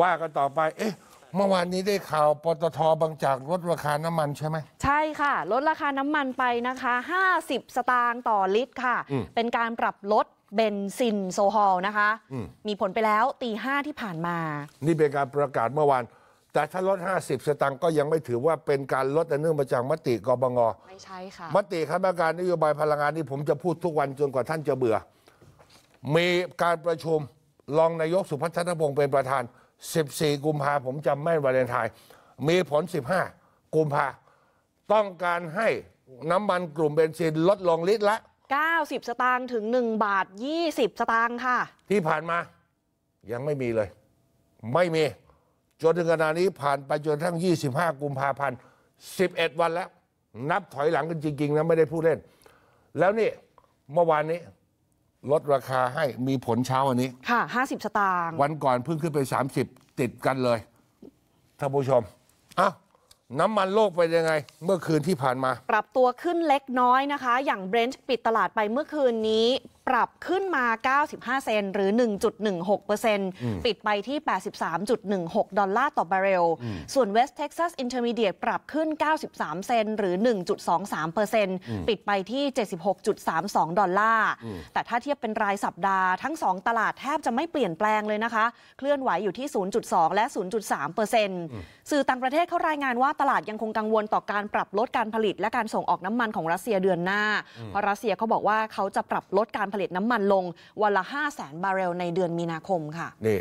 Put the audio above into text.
ว่ากันต่อไป เอ๊ะ เมื่อวานนี้ได้ข่าวปตทบางจากลดราคาน้ำมันใช่ไหม ใช่ค่ะ ลดราคาน้ำมันไปนะคะ 50 สตางค์ต่อลิตรค่ะ อืม เป็นการปรับลดเบนซินโซฮอล์นะคะอืมมีผลไปแล้วตีห้าที่ผ่านมา นี่เป็นการประกาศเมื่อวาน แต่ถ้าลด 50 สตางค์ก็ยังไม่ถือว่าเป็นการลดอันเนื่องมาจากมติกบง ไม่ใช่ค่ะ มติคณะกรรมการนโยบายพลังงานนี่ผมจะพูดทุกวันจนกว่าท่านจะเบื่อ มีการประชุมรองนายกสุพัฒนพงศ์เป็นประธาน 14 กุมภาผมจำแม่นวาเลนไทน์มีผล 15 กุมภาต้องการให้น้ำมันกลุ่มเบนซินลดลงลิตรละ 90 สตางค์ถึง 1 บาท 20 สตางค์ค่ะ ที่ผ่านมายังไม่มีเลย ไม่มี จนถึงขณะนี้ผ่านไปจนกระทั้ง 25 กุมภาพันธ์ 11 วันแล้ว นับถอยหลังกันจริง ๆ นะ ไม่ได้พูดเล่น แล้วนี่เมื่อวานนี้ ลดราคาให้มีผลเช้าวันนี้ ค่ะ 50 สตางค์วันก่อนเพิ่งขึ้นไป 30 ติดกันเลยท่านผู้ชมอ้าวน้ำมันโลกเป็นยังไง เมื่อคืนที่ผ่านมา ปรับตัวขึ้นเล็กน้อยนะคะ อย่างเบรน t ์ปิดตลาดไปเมื่อคืนนี้ ปรับขึ้นมา 95 เซนต์หรือ 1.16%ปิดไปที่ 83.16 ดอลลาร์ต่อบาร์เรล ส่วน West Texas Intermediate ปรับขึ้น 93 เซนต์หรือ 1.23%ปิดไปที่ 76.32 ดอลลาร์ แต่ถ้าเทียบเป็นรายสัปดาห์ทั้ง 2 ตลาดแทบจะไม่เปลี่ยนแปลงเลยนะคะ เคลื่อนไหวอยู่ที่ 0.2 และ 0.3%สื่อต่างประเทศเขารายงานว่าตลาดยังคงกังวลต่อการปรับลดการผลิต และการส่งออกน้ำมันของรัสเซียเดือนหน้า เพราะรัสเซียเขาบอกว่าเขาจะปรับลดการผลิตน้ำมันลงวันละ 5 0 0 0 0 0 บาร์เรลในเดือนมีนาคมค่ะนี่